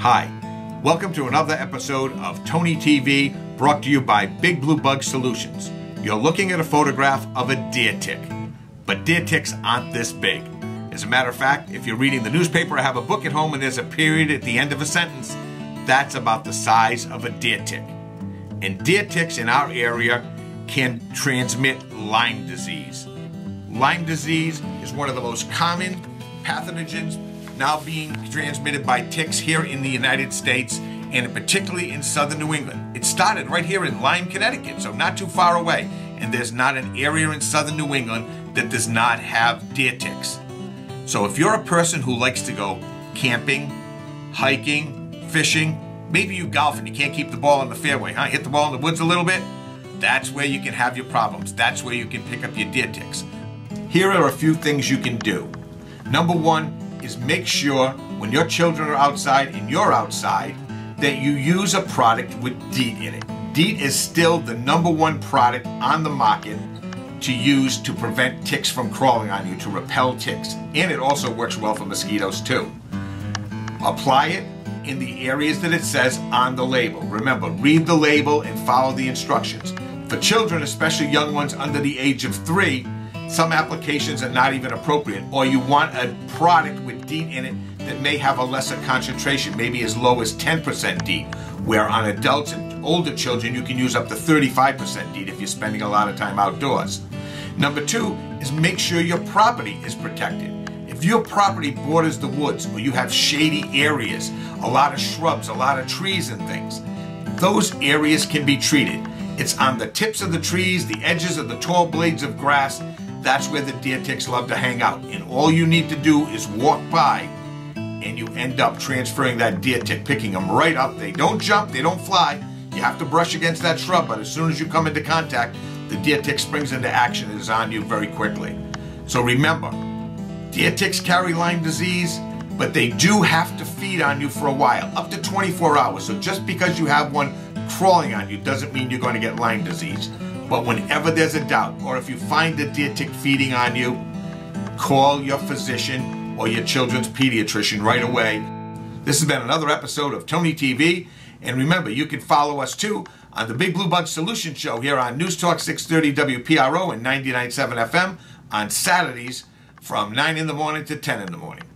Hi, welcome to another episode of Tony TV brought to you by Big Blue Bug Solutions. You're looking at a photograph of a deer tick, but deer ticks aren't this big. As a matter of fact, if you're reading the newspaper or have a book at home and there's a period at the end of a sentence, that's about the size of a deer tick. And deer ticks in our area can transmit Lyme disease. Lyme disease is one of the most common pathogens now being transmitted by ticks here in the United States and particularly in southern New England. It started right here in Lyme, Connecticut, so not too far away. And there's not an area in southern New England that does not have deer ticks. So if you're a person who likes to go camping, hiking, fishing, maybe you golf and you can't keep the ball in the fairway, huh? Hit the ball in the woods a little bit? That's where you can have your problems. That's where you can pick up your deer ticks. Here are a few things you can do. Number one is make sure when your children are outside and you're outside that you use a product with DEET in it. DEET is still the number one product on the market to use to prevent ticks from crawling on you, to repel ticks. And it also works well for mosquitoes too. Apply it in the areas that it says on the label. Remember, read the label and follow the instructions. For children, especially young ones under the age of three, some applications are not even appropriate, or you want a product with DEET in it that may have a lesser concentration, maybe as low as 10% DEET, where on adults and older children you can use up to 35% DEET if you're spending a lot of time outdoors. Number two is make sure your property is protected. If your property borders the woods or you have shady areas, a lot of shrubs, a lot of trees and things, those areas can be treated. It's on the tips of the trees, the edges of the tall blades of grass. That's where the deer ticks love to hang out. And all you need to do is walk by and you end up transferring that deer tick, picking them right up. They don't jump, they don't fly. You have to brush against that shrub, but as soon as you come into contact, the deer tick springs into action and is on you very quickly. So remember, Deer ticks carry Lyme disease, but they do have to feed on you for a while, up to 24 hours. So just because you have one crawling on you doesn't mean you're going to get Lyme disease. But whenever there's a doubt, or if you find a deer tick feeding on you, call your physician or your children's pediatrician right away. This has been another episode of Tony TV. And remember, you can follow us too on the Big Blue Bug Solution Show here on News Talk 630 WPRO and 99.7 FM on Saturdays from 9 in the morning to 10 in the morning.